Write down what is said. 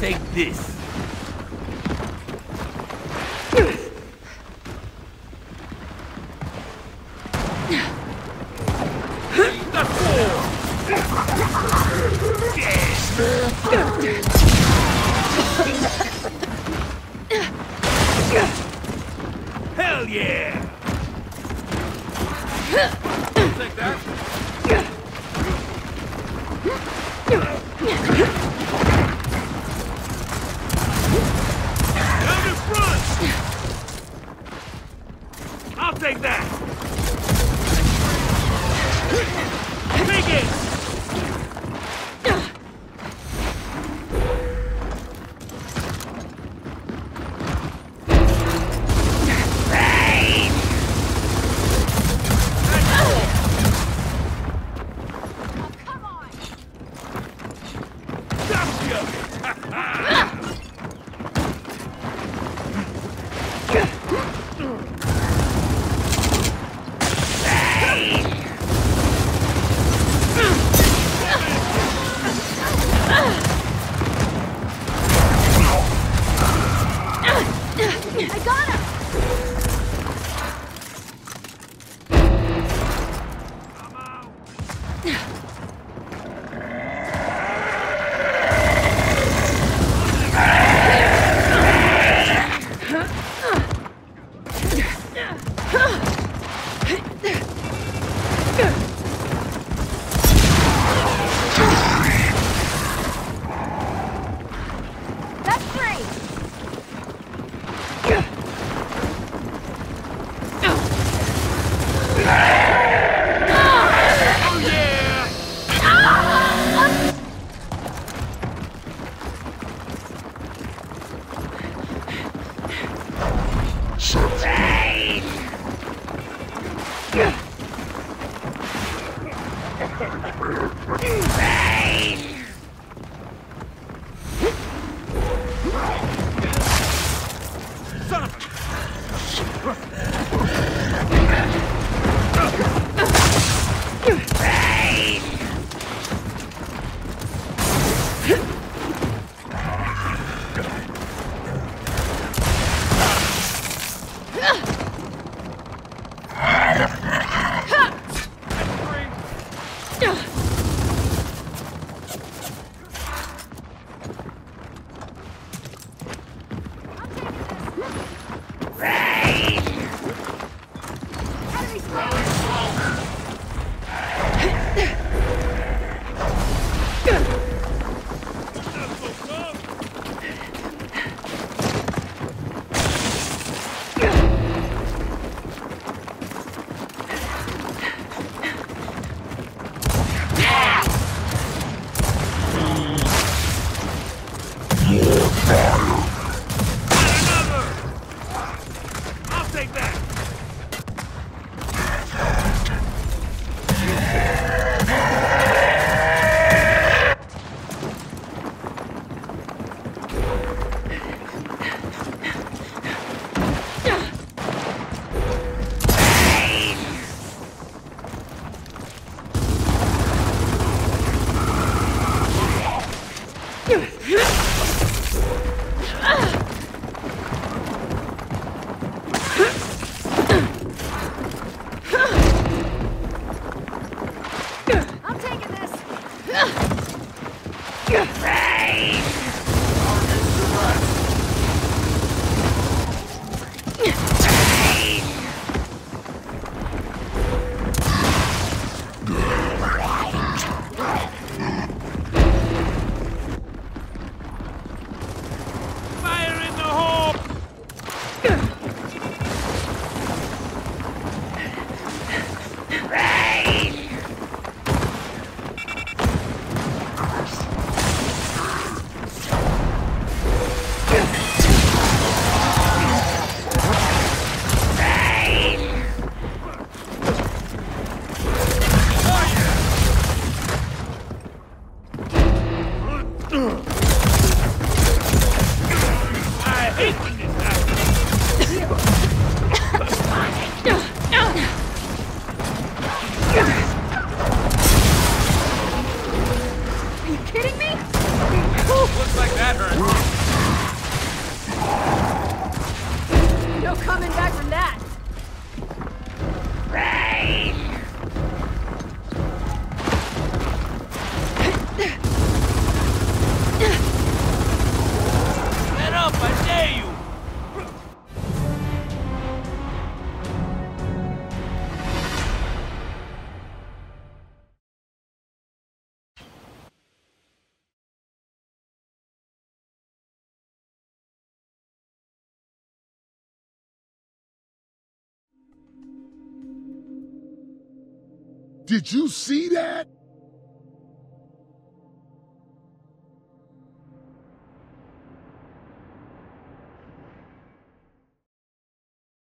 take this. Hell yeah! Hey! I got him! Son I'm Did you see that?